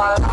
Bye.